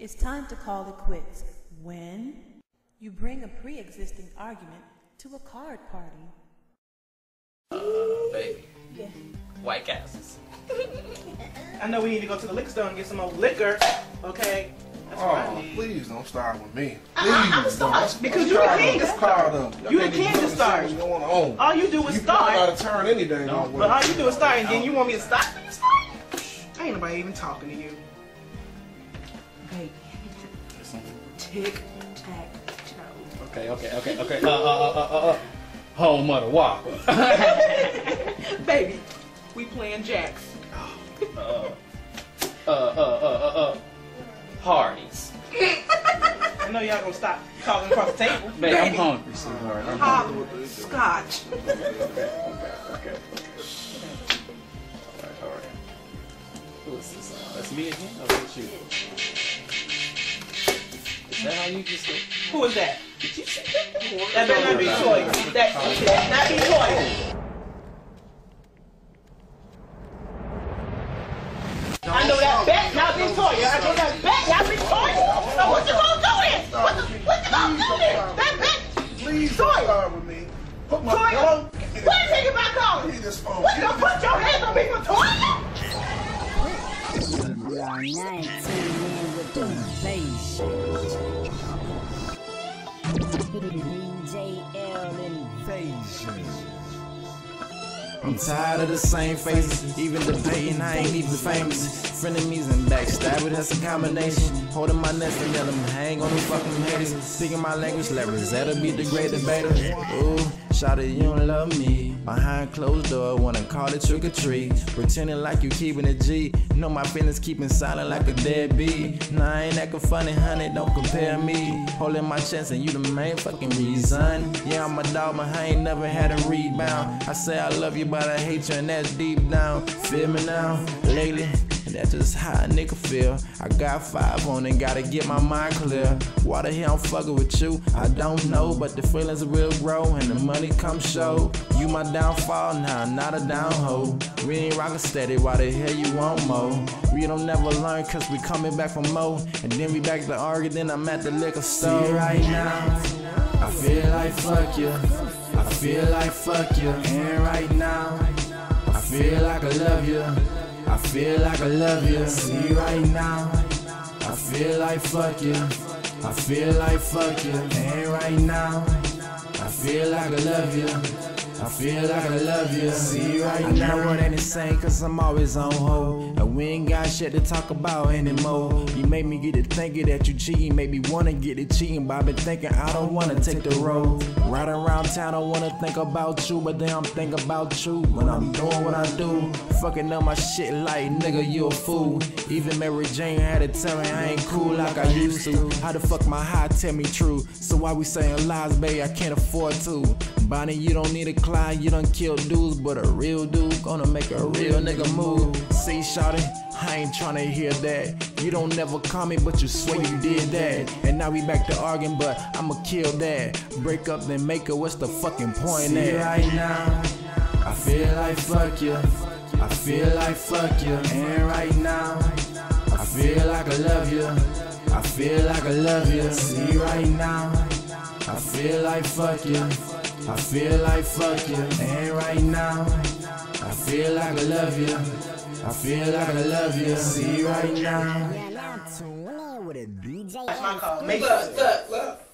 It's time to call it quits when you bring a pre existing argument to a card party. Uh, baby. Yeah. White Castles. I know we need to go to the liquor store and get some more liquor. Okay. That's what Oh, please don't start with me. I- I'm Please a star, don't. Let's- because let's you the start king up. to start. Start up. You the I can't king even to fucking start. see What's going on? All you do is you start. probably gotta turn any day on But all you do is start, and then you want me to stop when you start? Ain't nobody even talking to you. Baby. Tic tac toe. Okay, okay, okay, okay. Uh, uh, uh, uh, uh, uh. Home of the Whopper. Baby, we playing jacks. uh, uh, uh, uh, uh, uh. Hardee's. I know y'all gonna stop talking across the table. Babe, I'm hungry, sweetheart. I'm hungry. Hopscotch. Okay, okay. Alright, alright. Who is this? Uh, that's me again? Or is it you? Is that how you just said? Who is that? That better not be Toya. That, that not be Toya. I know that bet not be Toya. I know that bet not be Toya. So what you gonna do then? What, the, what you gonna do then? That bet. Please don't Toya. start with me. Put my Toya. phone. What you think about calling? Give this phone. What you gonna put your hands on me for Toya? We are I'm tired of the same faces, even debating, I ain't even famous. Frenemies and backstabbing, that's a combination. Holding my nest and let them hang on the fucking haters. Speaking my language, let Rosetta be the great debater. Ooh, shawty, you don't love me. Behind closed door, wanna call it trick or treat. Pretending like you keeping a G. Know my feelings keeping silent like a deadbeat. Nah, I ain't acting funny, honey, don't compare me. Holding my chest and you the main fucking reason. Yeah, I'm a dog, but I ain't never had a rebound. I say I love you, but I hate you, and that's deep down. Feel me now? Lately, that's just how a nigga feel. I got five on and gotta get my mind clear. Why the hell I'm fucking with you? I don't know, but the feelings will grow and the money come show. You my downfall now, not a down hoe. We ain't rockin' steady, why the hell you want more? We don't never learn cause we coming back from more. And then we back to argue, then I'm at the liquor store. See right now, I feel like fuck you. I feel like fuck you. And right now, I feel like I love you. I feel like I love you. See right now, I feel like fuck you. I feel like fuck you. And right now, I feel like I love you. I feel like I love you. See right I now. I know it ain't the same cause I'm always on hold. And we ain't got shit to talk about anymore. You made me get to thinking that you cheating. Made me wanna get it cheating. But I've been thinking I don't wanna take the road. Right around town, I wanna think about you. But then I'm thinking about you when I'm doing what I do. Fucking up my shit like nigga, you a fool. Even Mary Jane had to tell me I ain't cool like I used to. How the fuck my high tell me true? So why we saying lies, babe? I can't afford to. Bonnie, you don't need a Clyde, you done kill dudes, but a real dude gonna make a real nigga move. See, shawty, I ain't tryna hear that. You don't never call me, but you swear you did that. And now we back to arguing, but I'ma kill that. Break up, then make it, what's the fucking point See at? right now, I feel like fuck you. I feel like fuck you. And right now, I feel like I love you. I feel like I love you. See right now, I feel like fuck you. I feel like fuck you. And right now, I feel like I love you. I feel like I love you. See right now. Yeah, now tune in with a DJ. That's my call. Make Look, sure. look, look.